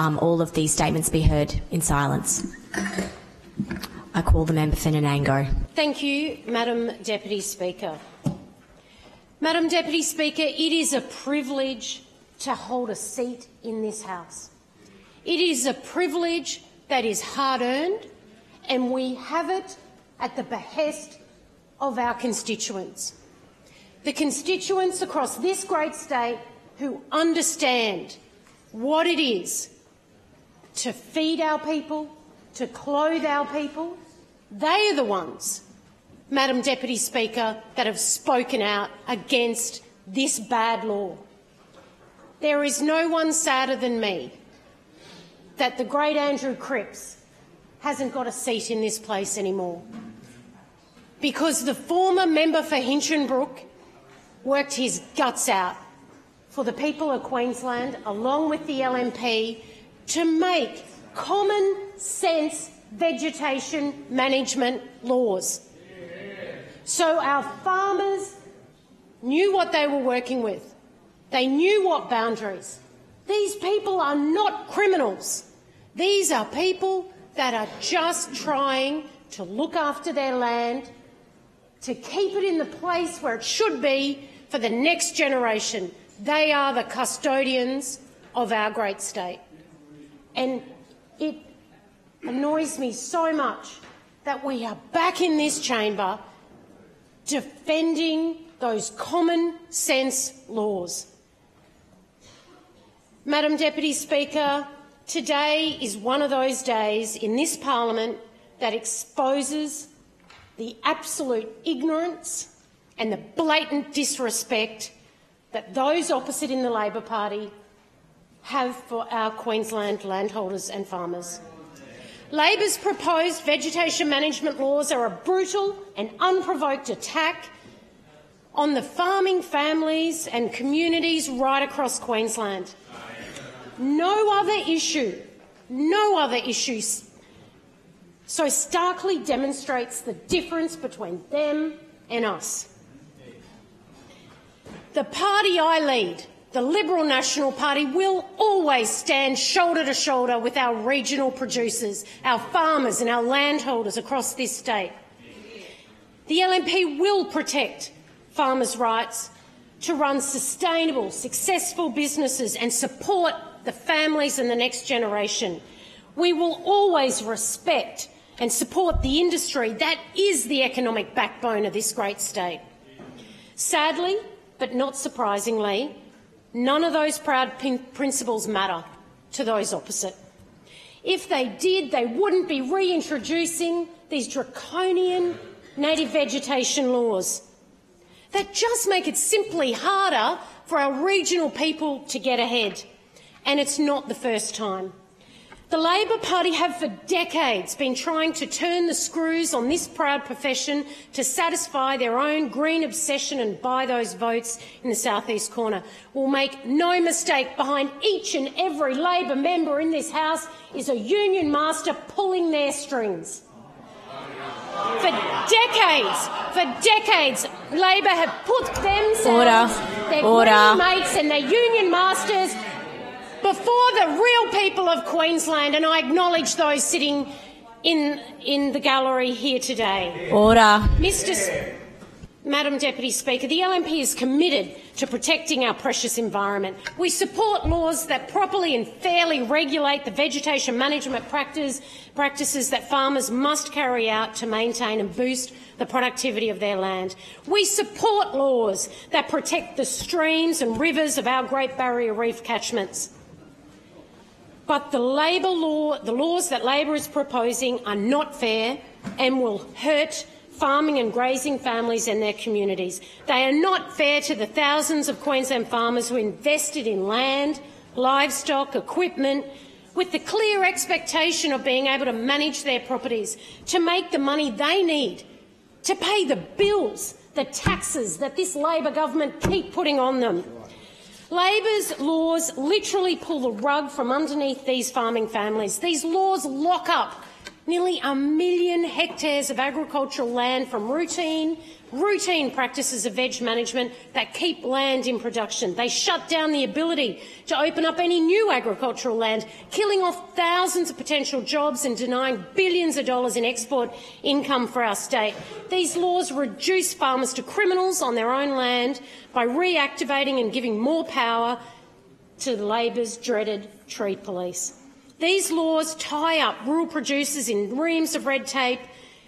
um, all of these statements be heard in silence. I call the member for Nanango. Thank you, Madam Deputy Speaker. Madam Deputy Speaker, it is a privilege to hold a seat in this House. It is a privilege that is hard-earned, and we have it at the behest of our constituents. The constituents across this great state who understand what it is to feed our people, to clothe our people, they are the ones Madam Deputy Speaker, that have spoken out against this bad law. There is no one sadder than me that the great Andrew Cripps hasn't got a seat in this place anymore because the former member for Hinchinbrook worked his guts out for the people of Queensland, along with the LNP, to make common sense vegetation management laws. So our farmers knew what they were working with. They knew what boundaries. These people are not criminals. These are people that are just trying to look after their land, to keep it in the place where it should be for the next generation. They are the custodians of our great state. And it annoys me so much that we are back in this chamber defending those common sense laws. Madam Deputy Speaker, today is one of those days in this parliament that exposes the absolute ignorance and the blatant disrespect that those opposite in the Labor Party have for our Queensland landholders and farmers. Labor's proposed vegetation management laws are a brutal and unprovoked attack on the farming families and communities right across Queensland. No other issue, no other issue so starkly demonstrates the difference between them and us. The party I lead the Liberal National Party will always stand shoulder to shoulder with our regional producers, our farmers and our landholders across this state. The LNP will protect farmers' rights to run sustainable, successful businesses and support the families and the next generation. We will always respect and support the industry that is the economic backbone of this great state. Sadly, but not surprisingly, None of those proud principles matter to those opposite. If they did, they wouldn't be reintroducing these draconian native vegetation laws that just make it simply harder for our regional people to get ahead. And it's not the first time. The Labor Party have for decades been trying to turn the screws on this proud profession to satisfy their own green obsession and buy those votes in the southeast corner. We'll make no mistake, behind each and every Labor member in this House is a union master pulling their strings. For decades, for decades, Labor have put themselves, Order. their Order. mates and their union masters before the real people of Queensland, and I acknowledge those sitting in, in the gallery here today. Order. Mr. Madam Deputy Speaker, the LNP is committed to protecting our precious environment. We support laws that properly and fairly regulate the vegetation management practice, practices that farmers must carry out to maintain and boost the productivity of their land. We support laws that protect the streams and rivers of our Great Barrier Reef catchments. But the Labor law, the laws that Labor is proposing are not fair and will hurt farming and grazing families and their communities. They are not fair to the thousands of Queensland farmers who invested in land, livestock, equipment, with the clear expectation of being able to manage their properties, to make the money they need, to pay the bills, the taxes that this Labor government keep putting on them. Labor's laws literally pull the rug from underneath these farming families. These laws lock up nearly a million hectares of agricultural land from routine, routine practices of veg management that keep land in production. They shut down the ability to open up any new agricultural land, killing off thousands of potential jobs and denying billions of dollars in export income for our state. These laws reduce farmers to criminals on their own land by reactivating and giving more power to Labor's dreaded tree police. These laws tie up rural producers in reams of red tape,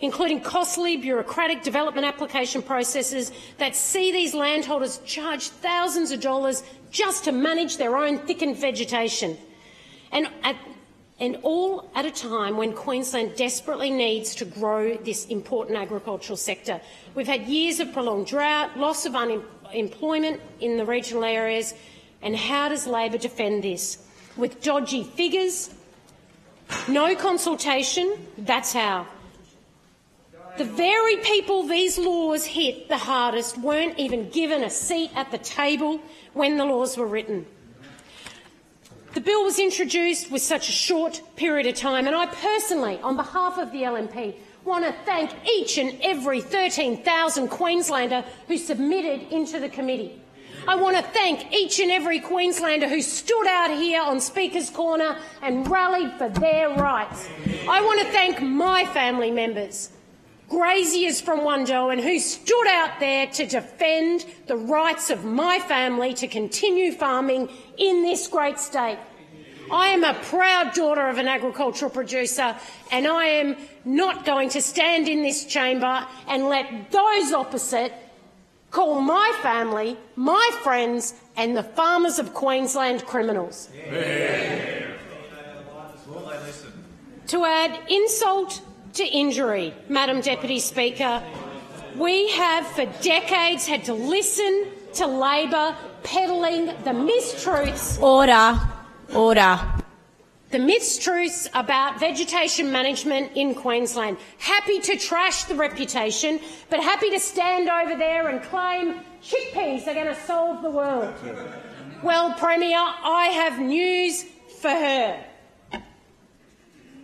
including costly bureaucratic development application processes that see these landholders charge thousands of dollars just to manage their own thickened vegetation. And, at, and all at a time when Queensland desperately needs to grow this important agricultural sector. We've had years of prolonged drought, loss of unemployment in the regional areas, and how does Labor defend this? With dodgy figures, no consultation, that's how. The very people these laws hit the hardest weren't even given a seat at the table when the laws were written. The bill was introduced with such a short period of time, and I personally, on behalf of the LNP, want to thank each and every 13,000 Queenslander who submitted into the committee. I want to thank each and every Queenslander who stood out here on Speaker's Corner and rallied for their rights. I want to thank my family members, graziers from Wandoan, who stood out there to defend the rights of my family to continue farming in this great state. I am a proud daughter of an agricultural producer, and I am not going to stand in this chamber and let those opposite call my family, my friends and the farmers of Queensland criminals. To add insult to injury, Madam Deputy Speaker, we have for decades had to listen to Labor peddling the mistruths. Order. Order the mistruths about vegetation management in Queensland. Happy to trash the reputation, but happy to stand over there and claim chickpeas are going to solve the world. Well, Premier, I have news for her.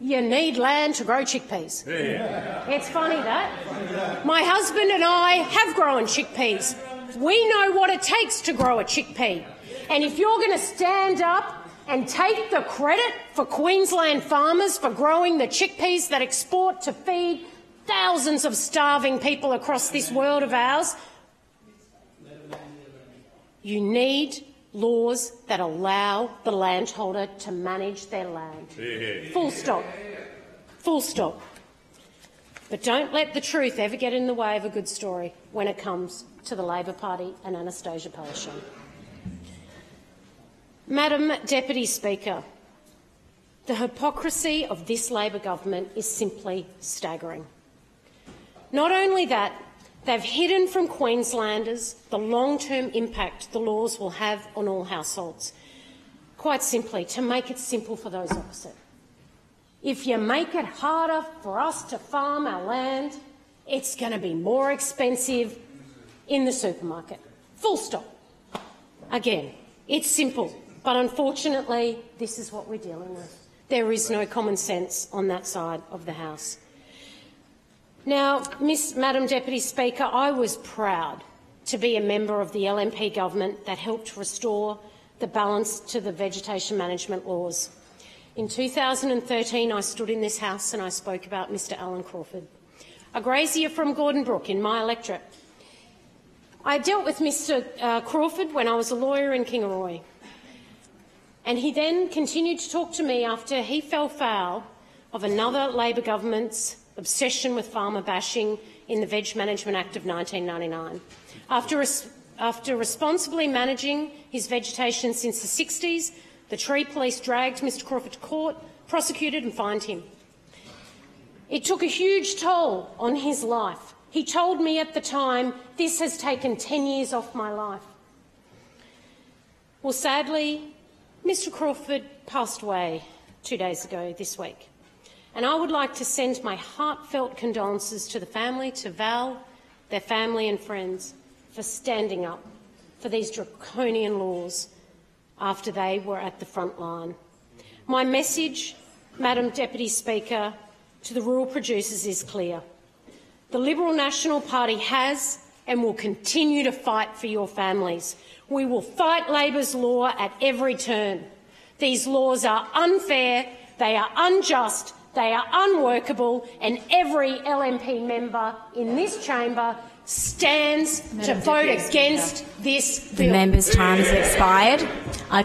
You need land to grow chickpeas. Yeah. It's funny that. My husband and I have grown chickpeas. We know what it takes to grow a chickpea. And if you're going to stand up and take the credit for Queensland farmers for growing the chickpeas that export to feed thousands of starving people across this world of ours. You need laws that allow the landholder to manage their land. Full stop. Full stop. But don't let the truth ever get in the way of a good story when it comes to the Labor Party and Annastacia Palaszczuk. Madam Deputy Speaker, the hypocrisy of this Labor government is simply staggering. Not only that, they've hidden from Queenslanders the long-term impact the laws will have on all households. Quite simply, to make it simple for those opposite. If you make it harder for us to farm our land, it's going to be more expensive in the supermarket. Full stop. Again, it's simple. But unfortunately, this is what we're dealing with. There is no common sense on that side of the House. Now, Miss, Madam Deputy Speaker, I was proud to be a member of the LNP government that helped restore the balance to the vegetation management laws. In 2013, I stood in this House and I spoke about Mr Alan Crawford, a grazier from Gordon Brook in my electorate. I dealt with Mr uh, Crawford when I was a lawyer in Kingaroy. And he then continued to talk to me after he fell foul of another Labor government's obsession with farmer bashing in the Veg Management Act of 1999. After, res after responsibly managing his vegetation since the 60s, the tree police dragged Mr Crawford to court, prosecuted and fined him. It took a huge toll on his life. He told me at the time, this has taken 10 years off my life. Well, sadly, Mr Crawford passed away two days ago this week, and I would like to send my heartfelt condolences to the family, to Val, their family and friends, for standing up for these draconian laws after they were at the front line. My message, Madam Deputy Speaker, to the rural producers is clear. The Liberal National Party has and will continue to fight for your families. We will fight Labor's law at every turn. These laws are unfair, they are unjust, they are unworkable, and every LNP member in this chamber stands to Madam vote Deputy Speaker. against this The member's time has expired. I